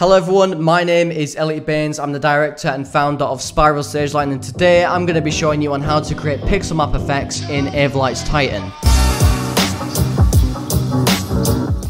Hello everyone, my name is Elliot Baines, I'm the director and founder of Spiral Stage Lighting and today I'm going to be showing you on how to create pixel map effects in Avolites Titan.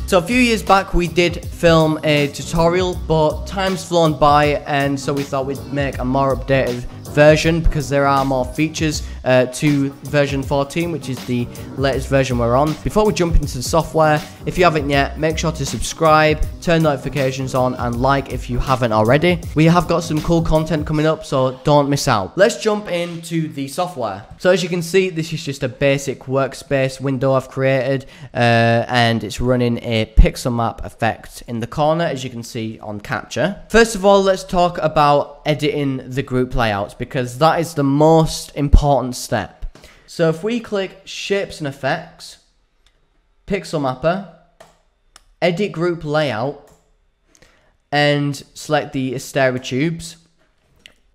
So a few years back we did film a tutorial but time's flown by and so we thought we'd make a more updated version because there are more features uh, to version 14 which is the latest version we're on. Before we jump into the software, if you haven't yet, make sure to subscribe, turn notifications on and like if you haven't already. We have got some cool content coming up so don't miss out. Let's jump into the software. So as you can see this is just a basic workspace window I've created uh, and it's running a pixel map effect in the corner as you can see on capture. First of all let's talk about editing the group layouts because that is the most important step. So if we click Shapes and Effects, Pixel Mapper, Edit Group Layout, and select the Astera tubes,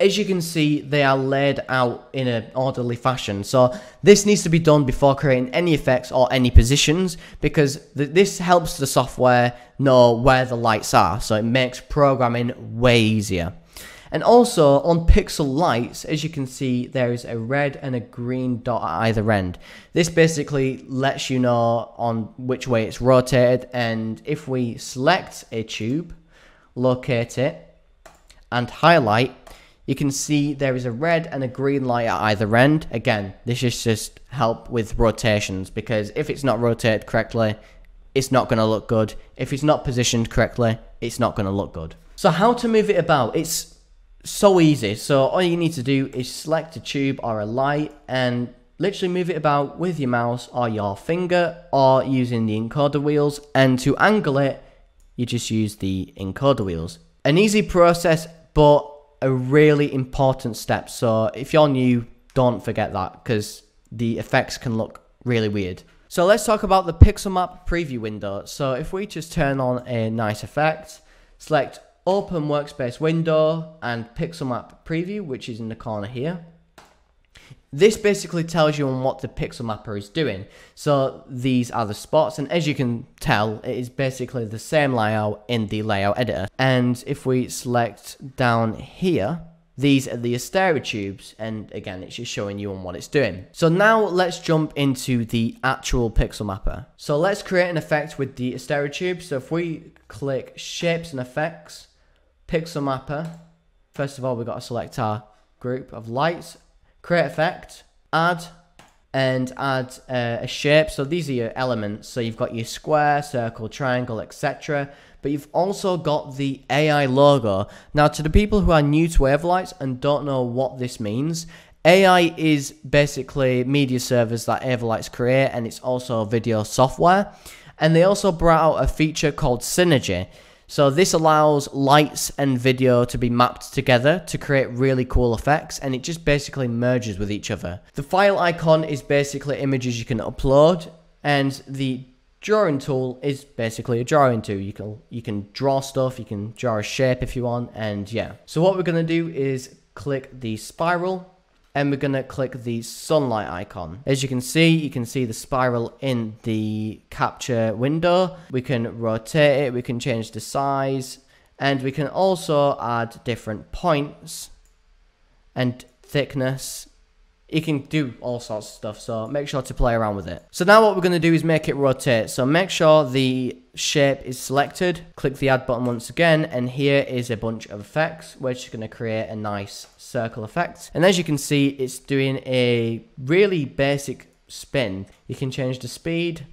as you can see, they are laid out in an orderly fashion. So this needs to be done before creating any effects or any positions because th this helps the software know where the lights are. So it makes programming way easier. And also on pixel lights, as you can see, there is a red and a green dot at either end. This basically lets you know on which way it's rotated. And if we select a tube, locate it, and highlight, you can see there is a red and a green light at either end. Again, this is just help with rotations because if it's not rotated correctly, it's not going to look good. If it's not positioned correctly, it's not going to look good. So how to move it about? It's so easy. So all you need to do is select a tube or a light and literally move it about with your mouse or your finger or using the encoder wheels. And to angle it, you just use the encoder wheels. An easy process, but a really important step. So if you're new, don't forget that because the effects can look really weird. So let's talk about the pixel map preview window. So if we just turn on a nice effect, select open workspace window and pixel map preview, which is in the corner here. This basically tells you on what the pixel mapper is doing. So these are the spots, and as you can tell, it is basically the same layout in the layout editor. And if we select down here, these are the Astera tubes, and again, it's just showing you on what it's doing. So now let's jump into the actual pixel mapper. So let's create an effect with the Astera tube. So if we click Shapes and Effects, Pixel Mapper. First of all, we've got to select our group of lights, create effect, add, and add uh, a shape. So these are your elements. So you've got your square, circle, triangle, etc. But you've also got the AI logo. Now, to the people who are new to Avolites and don't know what this means, AI is basically media servers that Avolites create, and it's also video software. And they also brought out a feature called Synergy. So this allows lights and video to be mapped together to create really cool effects and it just basically merges with each other. The file icon is basically images you can upload and the drawing tool is basically a drawing tool. You can you can draw stuff, you can draw a shape if you want and yeah. So what we're going to do is click the spiral and we're going to click the sunlight icon. As you can see, you can see the spiral in the capture window. We can rotate it, we can change the size, and we can also add different points and thickness you can do all sorts of stuff, so make sure to play around with it. So now what we're going to do is make it rotate. So make sure the shape is selected, click the add button once again, and here is a bunch of effects, We're just going to create a nice circle effect. And as you can see, it's doing a really basic spin. You can change the speed,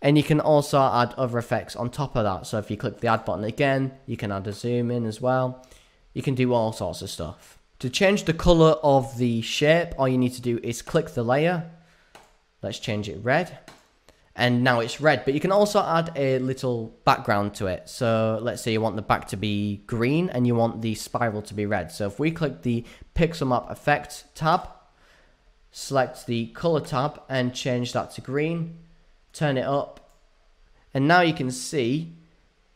and you can also add other effects on top of that. So if you click the add button again, you can add a zoom in as well. You can do all sorts of stuff. To change the color of the shape, all you need to do is click the layer. Let's change it red. And now it's red, but you can also add a little background to it. So let's say you want the back to be green and you want the spiral to be red. So if we click the pixel map effect tab, select the color tab and change that to green, turn it up. And now you can see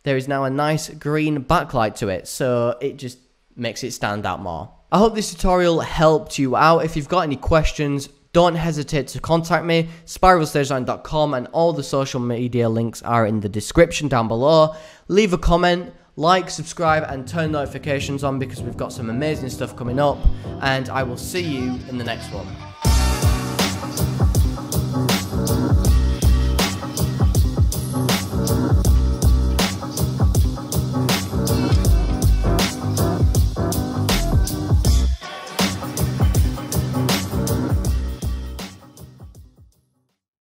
there is now a nice green backlight to it. So it just makes it stand out more. I hope this tutorial helped you out. If you've got any questions, don't hesitate to contact me, spiralstagelighting.com, and all the social media links are in the description down below. Leave a comment, like, subscribe, and turn notifications on because we've got some amazing stuff coming up. And I will see you in the next one.